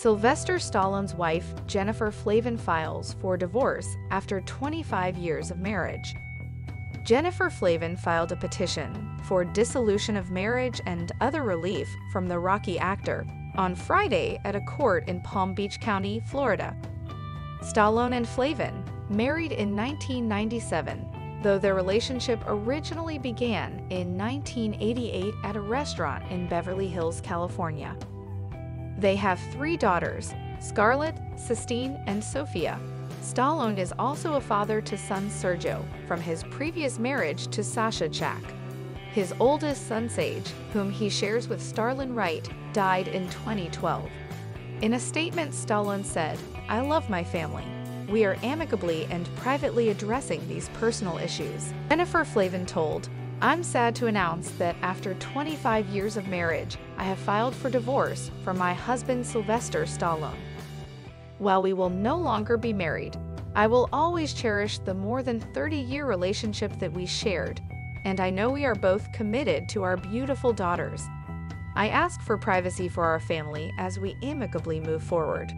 Sylvester Stallone's wife, Jennifer Flavin, files for divorce after 25 years of marriage. Jennifer Flavin filed a petition for dissolution of marriage and other relief from the Rocky actor on Friday at a court in Palm Beach County, Florida. Stallone and Flavin, married in 1997, though their relationship originally began in 1988 at a restaurant in Beverly Hills, California. They have three daughters, Scarlet, Sistine, and Sophia. Stallone is also a father to son Seargeoh from his previous marriage to Sasha Czack. His oldest son Sage, whom he shares with Starlin Wright, died in 2012. In a statement, Stallone said, I love my family. We are amicably and privately addressing these personal issues. Jennifer Flavin told, I'm sad to announce that after 25 years of marriage, I have filed for divorce from my husband Sylvester Stallone. While we will no longer be married, I will always cherish the more than 30 year relationship that we shared, and I know we are both committed to our beautiful daughters. I ask for privacy for our family as we amicably move forward.